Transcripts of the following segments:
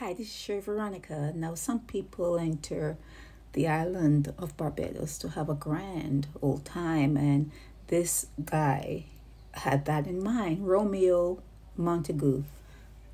Hi, this is Sheri Veronica. Now, some people enter the island of Barbados to have a grand old time, and this guy had that in mind Romeo Montague.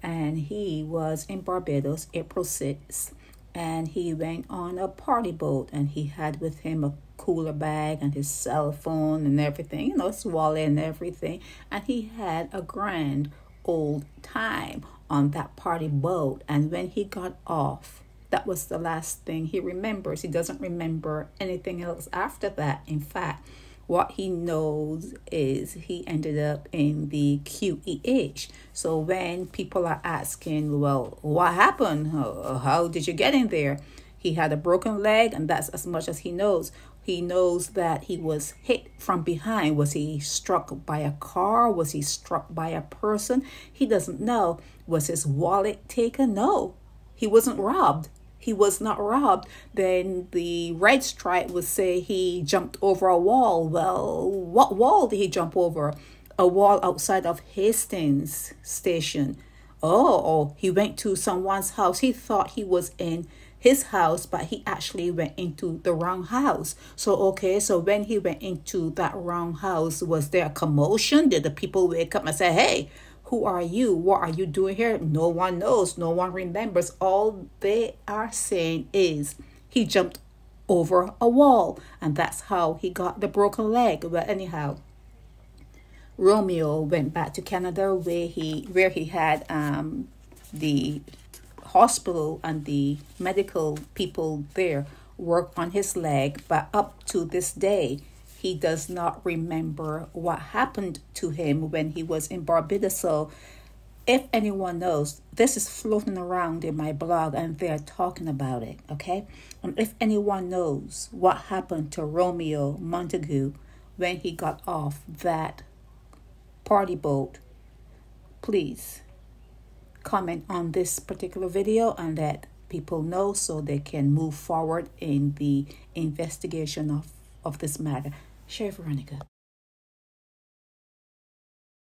And he was in Barbados April 6th, and he went on a party boat, and he had with him a cooler bag and his cell phone and everything, you know, his wallet and everything, and he had a grand old time on that party boat. And when he got off, that was the last thing he remembers. He doesn't remember anything else after that. In fact, what he knows is he ended up in the QEH. So when people are asking, well, what happened? How did you get in there? He had a broken leg, and that's as much as he knows. He knows that he was hit from behind. Was he struck by a car? Was he struck by a person? He doesn't know. Was his wallet taken? No, he wasn't robbed. He was not robbed. Then the red stripe would say he jumped over a wall. Well, what wall did he jump over? A wall outside of Hastings Station. Oh, oh, he went to someone's house. He thought he was in his house, but he actually went into the wrong house. So, okay, so when he went into that wrong house, was there a commotion? Did the people wake up and say, hey, who are you? What are you doing here? No one knows. No one remembers. All they are saying is he jumped over a wall, and that's how he got the broken leg. But anyhow, Romeo went back to Canada where he where he had um the hospital and the medical people there work on his leg, but up to this day, he does not remember what happened to him when he was in Barbados. So, if anyone knows, this is floating around in my blog and they're talking about it, okay? And if anyone knows what happened to Romeo Montague when he got off that party boat, please comment on this particular video and let people know so they can move forward in the investigation of, of this matter. Sheri Veronica.